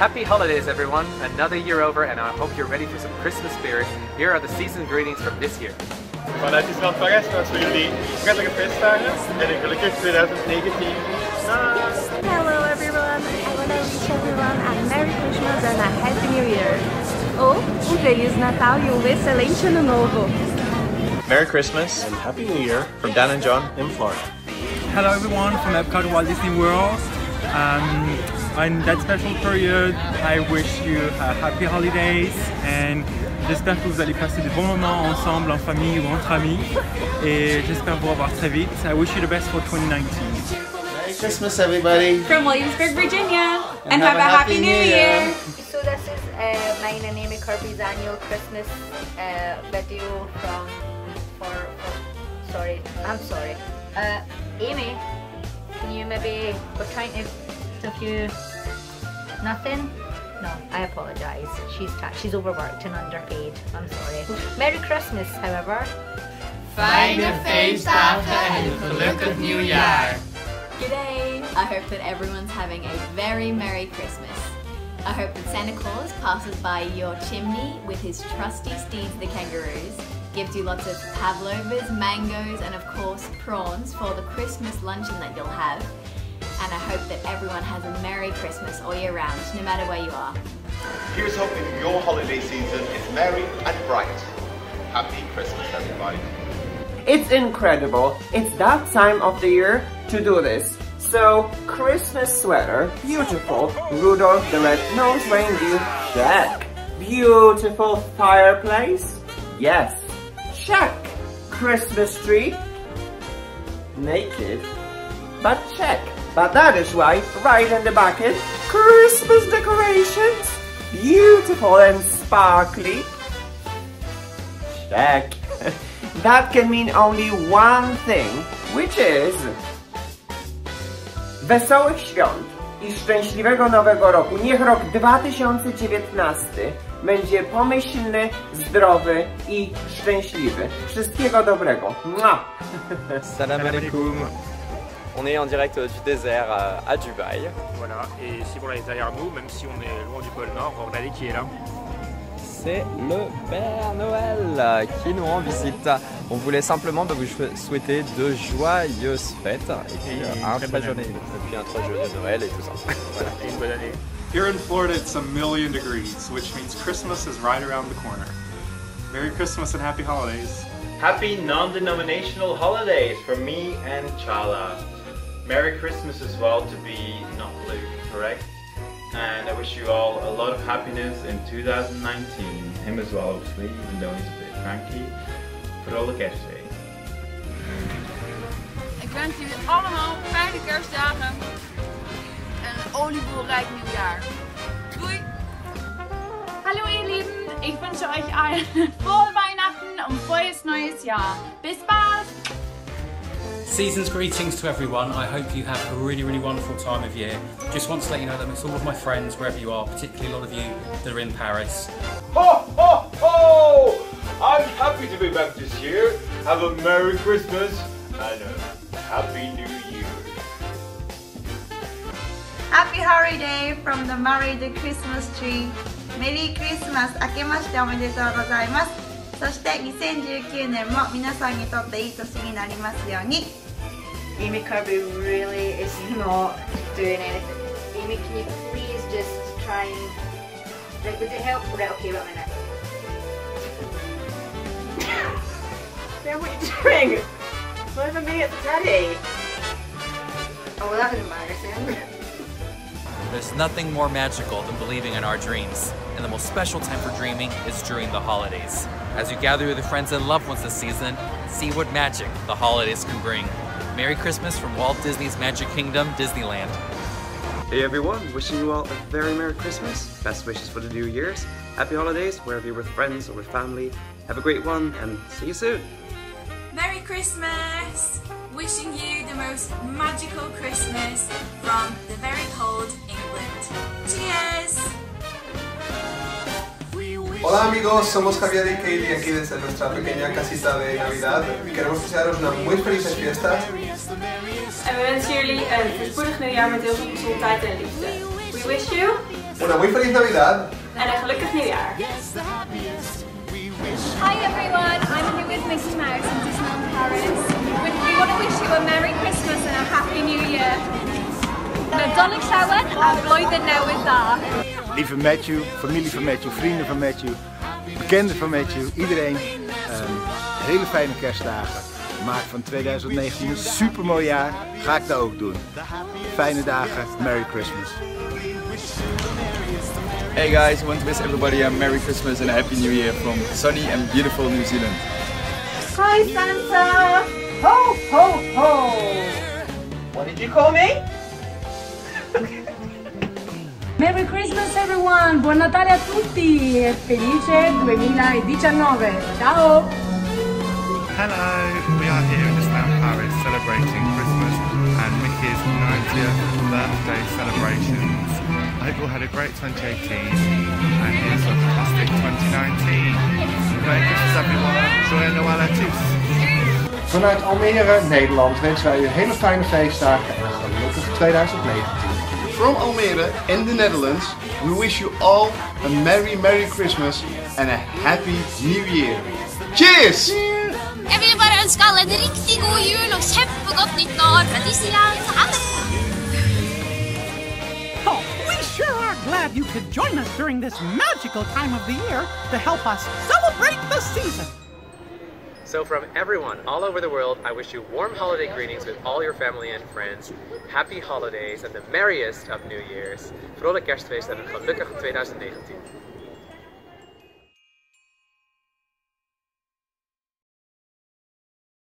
Happy holidays, everyone! Another year over, and I hope you're ready for some Christmas spirit. Here are the season greetings from this year. Vanuit Disneyland Parijs wensen we jullie prettige feestdagen en een gelukkig 2019. Hello everyone, I want to wish everyone a Merry Christmas and a Happy New Year. Ou um Feliz Natal e um excelente Ano Novo. Merry Christmas and Happy New Year from Dan and John in Florida. Hello everyone from Epcot Walt Disney World. Um, in that special period, I wish you a happy holidays and j'espère que vous allez passer de bons moments ensemble, en famille ou entre amis. Et j'espère vous revoir très vite. I wish you the best for 2019. Merry Christmas, everybody. From Williamsburg, Virginia. And have a happy New Year. So this is uh, mine and Amy Kirby's annual Christmas uh, video from for, for sorry I'm sorry uh, Amy can you maybe we're trying to if you nothing no I apologise she's she's overworked and underpaid I'm sorry Merry Christmas however Find Fijne feestdagen en een gelukkig nieuwjaar. G'day! I hope that everyone's having a very Merry Christmas. I hope that Santa Claus passes by your chimney with his trusty steeds, the kangaroos, gives you lots of pavlovas, mangoes, and of course prawns for the Christmas luncheon that you'll have. And I hope that everyone has a Merry Christmas all year round, no matter where you are. Here's hoping your holiday season is merry and bright. Happy Christmas, everybody. It's incredible. It's that time of the year to do this. So, Christmas sweater, beautiful. Rudolph the Red-Nosed Reindeer, check. Beautiful fireplace, yes, check. Christmas tree, naked, but check. But that is why, right in the bucket, Christmas decorations, beautiful and sparkly. Check. that can mean only one thing, which is Wesołych świąt i szczęśliwego nowego roku. Niech rok 2019 będzie pomyślny, zdrowy i szczęśliwy. Wszystkiego dobrego. Mua. Salam alaikum. On est en direct du désert à, à Dubaï. Voilà, et si vous regardez derrière nous, même si on est loin du pôle Nord, regardez qui est là. C'est le Père Noël qui nous rend visite. On voulait simplement bah, vous souhaiter de joyeuses fêtes et puis euh, un très journée, et puis un très joyeux Noël et tout ça. Voilà, et une bonne année. Here in Florida, it's a million degrees, which means Christmas is right around the corner. Merry Christmas and happy holidays. Happy non-denominational holidays from me and Chala. Merry Christmas as well to be not blue, correct? And I wish you all a lot of happiness in 2019. Him as well, obviously, even though he's a bit cranky. Vooral kerstday. Ik wens jullie allemaal fijne kerstdagen en een oliebolrijk nieuwjaar. Doei! Hallo ihr Lieben, ich wünsche euch allen frohe Weihnachten und frohes neues Jahr. Bis bald! Season's greetings to everyone. I hope you have a really, really wonderful time of year. Just want to let you know that it's all of my friends, wherever you are, particularly a lot of you that are in Paris. Ho, ho, ho! I'm happy to be back this year. Have a Merry Christmas and a Happy New Year. Happy holiday from the married Christmas tree. Merry Christmas. 明けましておめでとうございます。そして2019年も皆さんにとっていい年になりますように。 Amy Kirby really is not doing anything. Amy, can you please just try and... Right, would it help? Right, okay, wait a minute. Then what are you doing? Not even made it ready. Oh, well, that was embarrassing. There's nothing more magical than believing in our dreams, and the most special time for dreaming is during the holidays. As you gather with your friends and loved ones this season, see what magic the holidays can bring. Merry Christmas from Walt Disney's Magic Kingdom, Disneyland. Hey everyone, wishing you all a very Merry Christmas. Best wishes for the New Year's. Happy holidays, wherever you're with friends or with family. Have a great one and see you soon. Merry Christmas! Wishing you the most magical Christmas from the very cold England. Cheers! Hola amigos, somos Javier y Kaylee aquí desde nuestra pequeña casita de Navidad y queremos desearos unas muy felices fiestas. En we wensen jullie een voorspoedig nieuwjaar met heel veel gezondheid en liefde. We wish you Una muy feliz Navidad. En een gelukkig nieuwjaar. Hi everyone, I'm here with Miss Mouse in Disneyland Paris. We, we want to wish you a Merry Christmas and a Happy New Year. Nadolig llawen a blwyddyn newydd dda. Lieve Matthew, familie van Matthew, vrienden van Matthew, bekenden van Matthew, iedereen. ehm, hele fijne kerstdagen. Maak van 2019 een super mooi jaar. Ga ik dat ook doen. Fijne dagen, Merry Christmas. Hey guys, I want to wish everybody a Merry Christmas and a Happy New Year from sunny and beautiful New Zealand. Hi Santa! Ho ho ho! What did you call me? Merry Christmas everyone! Buon Natale a tutti e felice 2019! Ciao! Hello, we are here in Disneyland Paris celebrating Christmas and Mickey's 90th birthday celebrations. I hope you all had a great 2018 and here's a fantastic 2019. Merry Christmas everyone, Joyeux Noël à tous! Vanuit Almere, Nederland wensen wij u hele fijne feestdagen en een gelukkig 2019. From Almere in the Netherlands, we wish you all a Merry Merry Christmas and a Happy New Year. Cheers! Jeg vil bare ønske alle en riktig god jul og kjempegodt nytt år fra Disneyland. Ha det! Oh, we sure are glad you could join us during this magical time of the year to help us celebrate the season. So from everyone all over the world, I wish you warm holiday greetings with all your family and friends. Happy holidays and the merriest of New Years. Vrolijk kerstfeest en een gelukkig 2019.